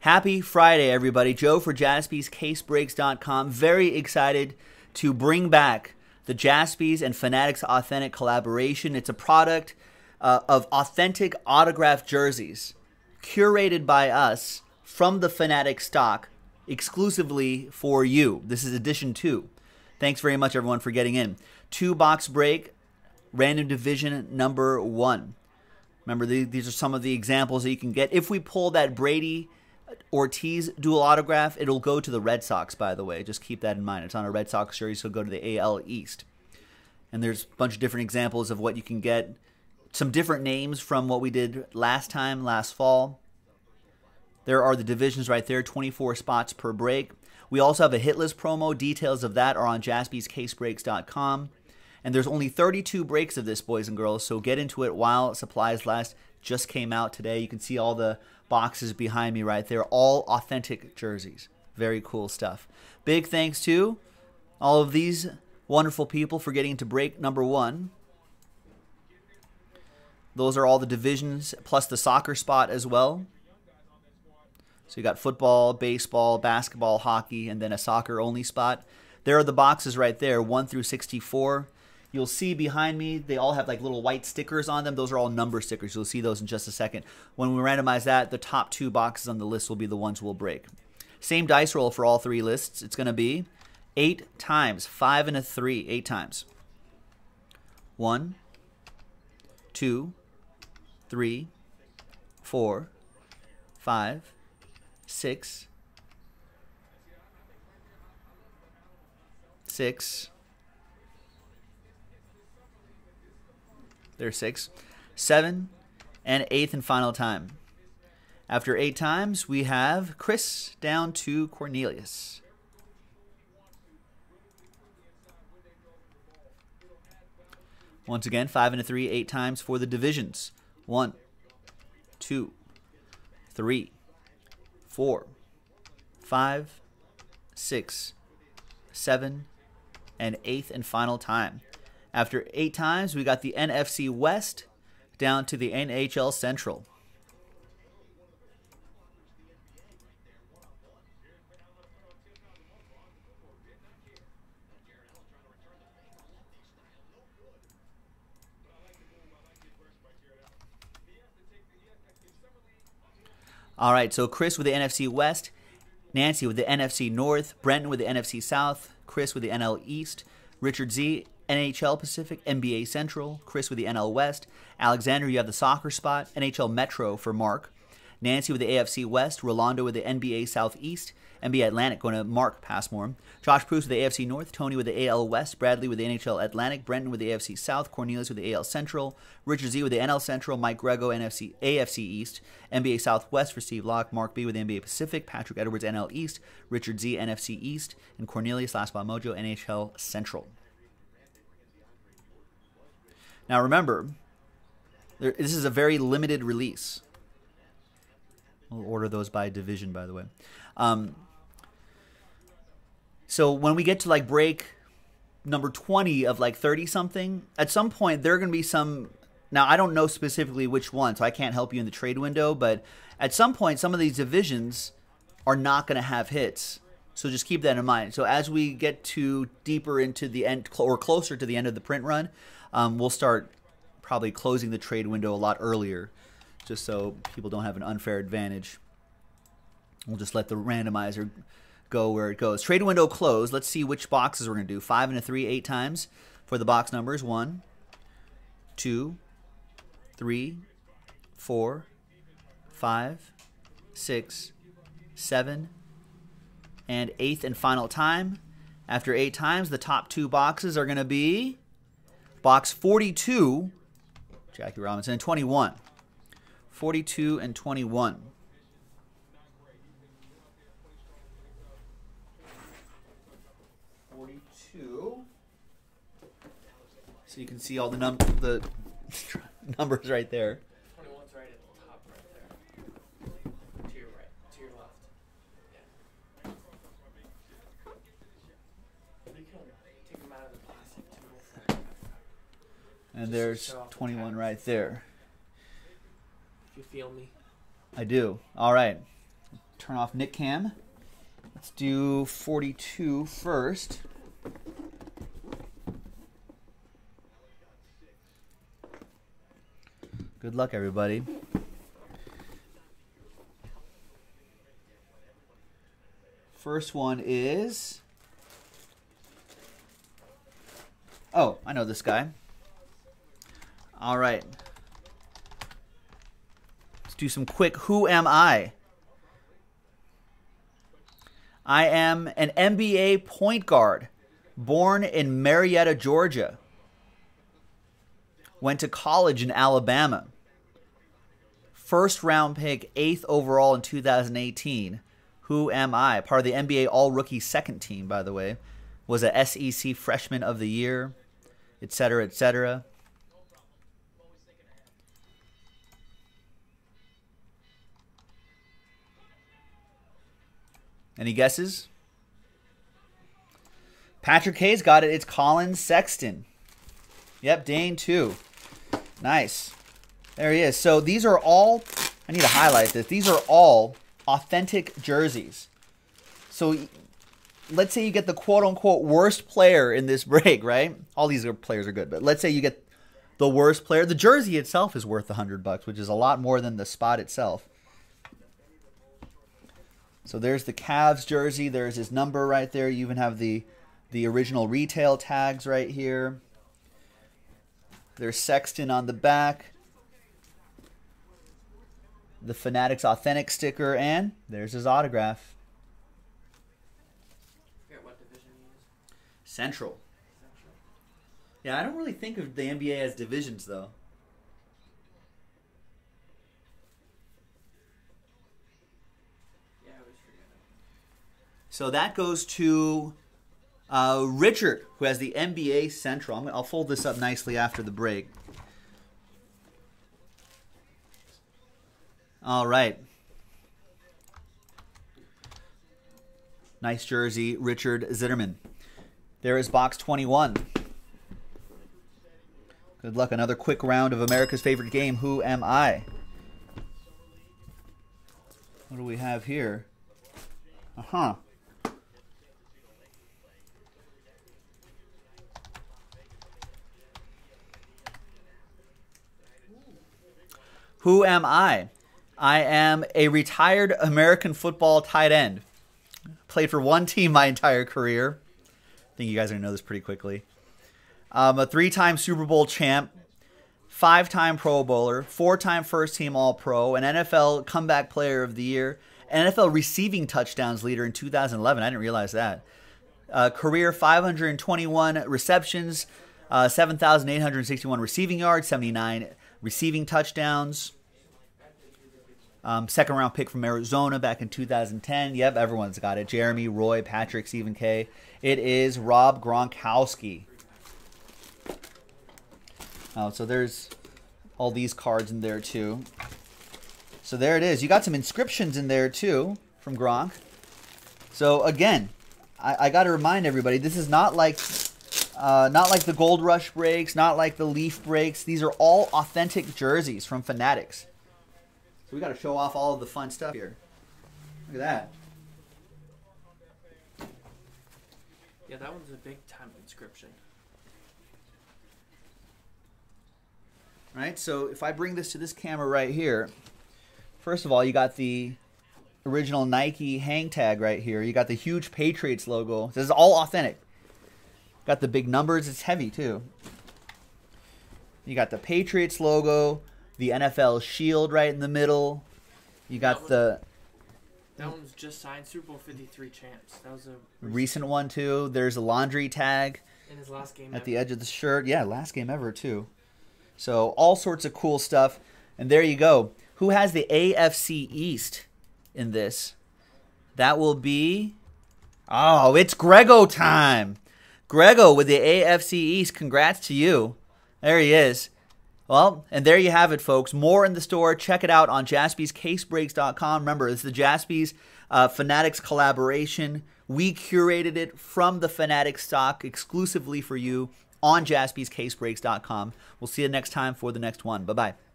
Happy Friday, everybody. Joe for jaspyscasebreaks.com. Very excited to bring back the Jaspys and Fanatics Authentic collaboration. It's a product uh, of authentic autographed jerseys curated by us from the Fanatic stock exclusively for you. This is edition two. Thanks very much, everyone, for getting in. Two box break, random division number one. Remember, these are some of the examples that you can get. If we pull that Brady Ortiz dual autograph, it'll go to the Red Sox, by the way. Just keep that in mind. It's on a Red Sox jersey, so go to the AL East. And there's a bunch of different examples of what you can get. Some different names from what we did last time, last fall. There are the divisions right there, 24 spots per break. We also have a hit list promo. Details of that are on jaspyscasebreaks.com. And there's only 32 breaks of this, boys and girls, so get into it while supplies last. Just came out today. You can see all the boxes behind me right there, all authentic jerseys. Very cool stuff. Big thanks to all of these wonderful people for getting to break number one. Those are all the divisions plus the soccer spot as well. So you got football, baseball, basketball, hockey, and then a soccer only spot. There are the boxes right there, 1 through 64. You'll see behind me, they all have like little white stickers on them. Those are all number stickers. You'll see those in just a second. When we randomize that, the top two boxes on the list will be the ones we'll break. Same dice roll for all three lists. It's going to be eight times, five and a three, eight times. One, two, three, four, five, six, six. There's six, seven, and eighth and final time. After eight times, we have Chris down to Cornelius. Once again, five and a three, eight times for the divisions. One, two, three, four, five, six, seven, and eighth and final time. After eight times, we got the NFC West down to the NHL Central. All right, so Chris with the NFC West, Nancy with the NFC North, Brenton with the NFC South, Chris with the NL East, Richard Z, NHL Pacific, NBA Central, Chris with the NL West, Alexander, you have the soccer spot, NHL Metro for Mark, Nancy with the AFC West, Rolando with the NBA Southeast, NBA Atlantic going to Mark Passmore. Josh Bruce with the AFC North, Tony with the AL West, Bradley with the NHL Atlantic, Brenton with the AFC South, Cornelius with the AL Central, Richard Z with the NL Central, Mike Grego NFC AFC East, NBA Southwest for Steve Locke, Mark B with the NBA Pacific, Patrick Edwards NL East, Richard Z NFC East, and Cornelius Last Mojo NHL Central. Now remember, there, this is a very limited release. We'll order those by division, by the way. Um, so when we get to like break number 20 of like 30 something, at some point there are going to be some. Now, I don't know specifically which one, so I can't help you in the trade window, but at some point, some of these divisions are not going to have hits. So just keep that in mind. So as we get to deeper into the end or closer to the end of the print run, um, we'll start probably closing the trade window a lot earlier, just so people don't have an unfair advantage. We'll just let the randomizer go where it goes. Trade window closed. Let's see which boxes we're going to do. Five and a three, eight times for the box numbers. One, two, three, four, five, six, seven, and eighth and final time. After eight times, the top two boxes are going to be box 42, Jackie Robinson, and 21. 42 and 21. So you can see all the num the numbers right there. 21's right at the top right there. To your right. To your left. Yeah. We can take them out of the plastic too. And there's 21 right there. If you feel me. I do. All right. turn off Nick Cam. Let's do 42 first. Good luck, everybody. First one is. Oh, I know this guy. All right. Let's do some quick Who Am I? I am an NBA point guard born in Marietta, Georgia. Went to college in Alabama. First round pick, eighth overall in 2018. Who am I? Part of the NBA All Rookie second team, by the way. Was a SEC Freshman of the Year, etc., etc. Any guesses? Patrick Hayes got it. It's Collin Sexton. Yep, Dane too. Nice. There he is. So these are all, I need to highlight this. These are all authentic jerseys. So let's say you get the quote unquote worst player in this break, right? All these players are good, but let's say you get the worst player. The jersey itself is worth a hundred bucks, which is a lot more than the spot itself. So there's the Cavs jersey. There's his number right there. You even have the the original retail tags right here. There's Sexton on the back. The Fanatics Authentic sticker, and there's his autograph. Forget what division he is. Central. Yeah, I don't really think of the NBA as divisions, though. Yeah, I always forget it. So that goes to uh, Richard, who has the NBA Central. I'm, I'll fold this up nicely after the break. All right. Nice jersey, Richard Zitterman. There is box 21. Good luck. Another quick round of America's favorite game, Who Am I? What do we have here? Uh Who am I? I am a retired American football tight end. Played for one team my entire career. I think you guys are going to know this pretty quickly. I'm a three time Super Bowl champ, five time Pro Bowler, four time first team All Pro, an NFL comeback player of the year, NFL receiving touchdowns leader in 2011. I didn't realize that. Uh, career 521 receptions, uh, 7,861 receiving yards, 79 receiving touchdowns. Um, second round pick from Arizona back in 2010. Yep, everyone's got it. Jeremy, Roy, Patrick, Stephen K. It is Rob Gronkowski. Oh, so there's all these cards in there too. So there it is. You got some inscriptions in there too from Gronk. So again, I, I got to remind everybody, this is not like uh, not like the Gold Rush breaks, not like the Leaf breaks. These are all authentic jerseys from Fanatics. So we got to show off all of the fun stuff here. Look at that. Yeah, that one's a big time inscription. Right? So if I bring this to this camera right here, first of all, you got the original Nike hang tag right here. You got the huge Patriots logo. This is all authentic. Got the big numbers. It's heavy too. You got the Patriots logo, the NFL shield right in the middle. You got That the That one's just signed Super Bowl 53 champs. That was a recent one too. There's a laundry tag in his last game. at the edge of the shirt. Yeah, last game ever too. So all sorts of cool stuff. And there you go. Who has the AFC East in this? That will be Oh, it's Grego time. Grego with the AFC East. Congrats to you. There he is. Well, and there you have it, folks. More in the store. Check it out on jaspyscasebreaks.com. Remember, it's the Jaspys uh, Fanatics collaboration. We curated it from the Fanatics stock exclusively for you on jaspyscasebreaks.com. We'll see you next time for the next one. Bye bye.